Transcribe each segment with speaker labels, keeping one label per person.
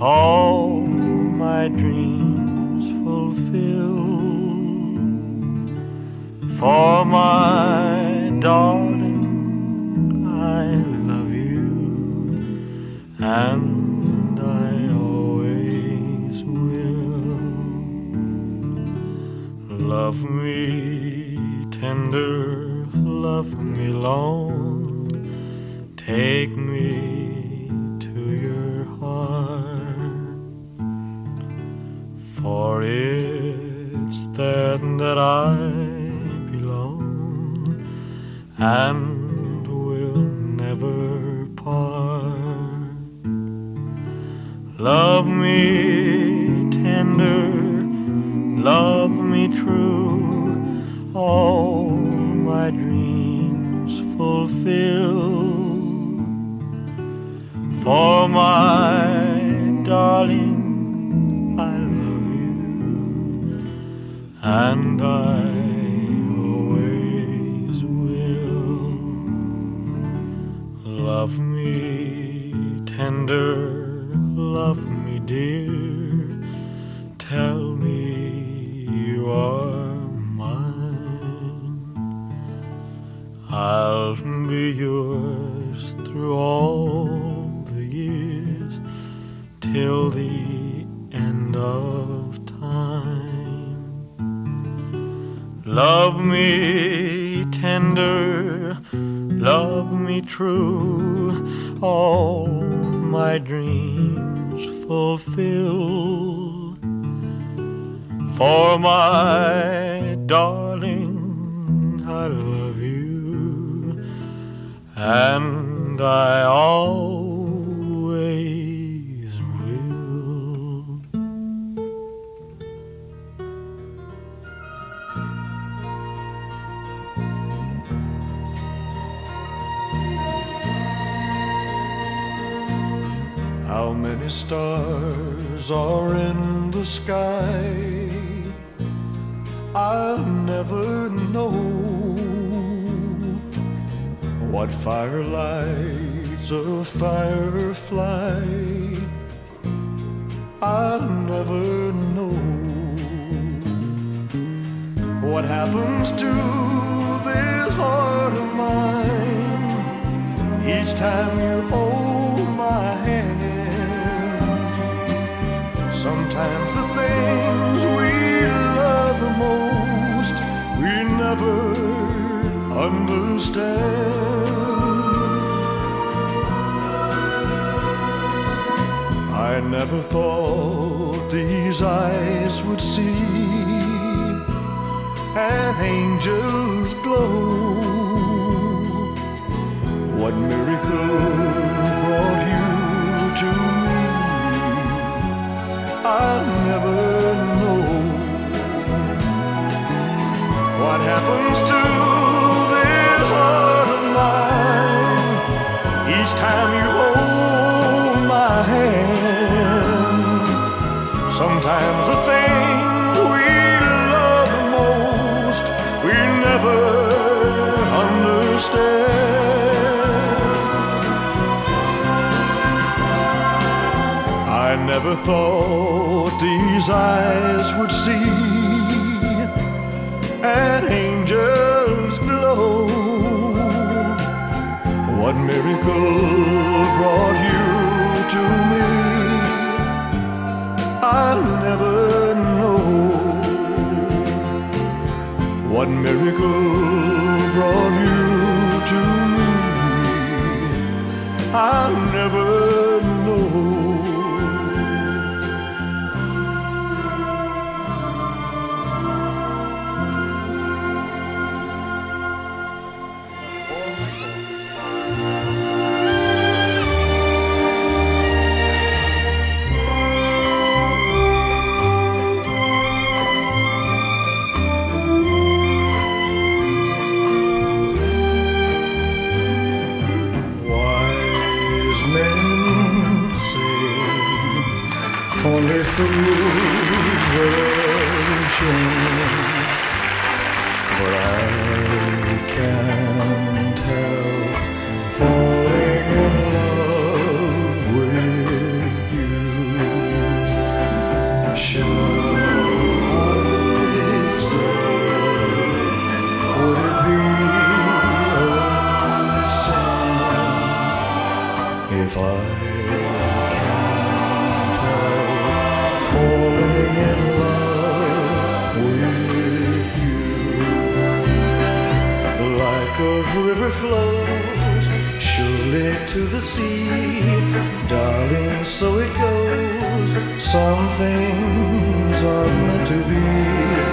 Speaker 1: all my dreams fulfill. For my darling, I love you, and I always will. Love me tender, love me long, take me true, all my dreams fulfill. For my darling, I love you, and I always will. Love me tender, love me dear, till the end of time. Love me tender, love me true, all my dreams fulfill. For my darling, I love you, and I always How many stars are in the sky? I'll never know what fire lights a firefly. I'll never know what happens to this heart of mine each time you hold Sometimes the things we love the most we never understand. I never thought these eyes would see an angel's glow. What miracle I'll never know. What happens to this heart of mine each time you hold my hand? Sometimes the things we love most we never understand. Never thought these eyes would see an angel's glow. What miracle brought you to me? I'll never know. What miracle brought you to me? I'll never but I can't help falling in love with you. Shall I stay? Would it be a sin if I river flows surely to the sea, darling. So it goes. Some things are meant to be.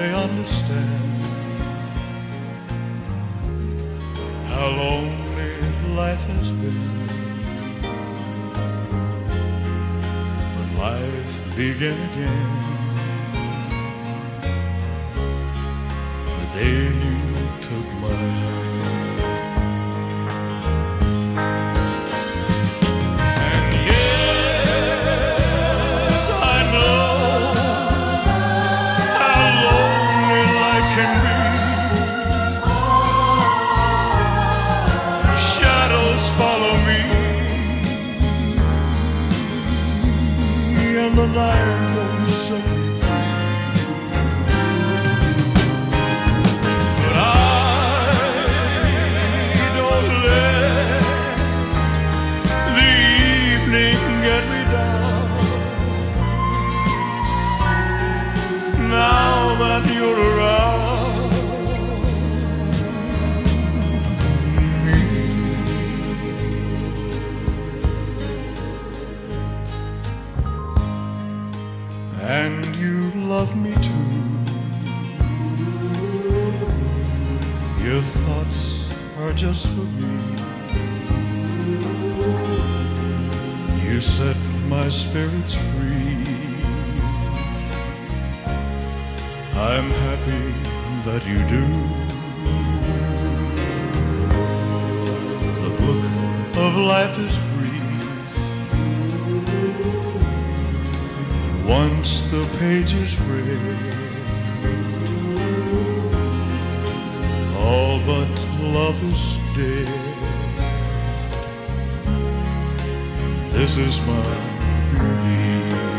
Speaker 1: They understand how lonely life has been. But life began again. the day you took my hand. The night for me. You set my spirits free. I'm happy that you do. The book of life is brief. Once the page is read, all but love is This is my belief.